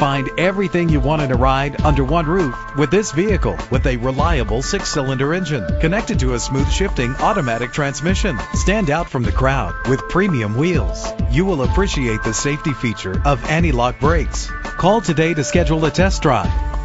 Find everything you want in a ride under one roof with this vehicle with a reliable six-cylinder engine connected to a smooth shifting automatic transmission. Stand out from the crowd with premium wheels. You will appreciate the safety feature of anti-lock brakes. Call today to schedule a test drive.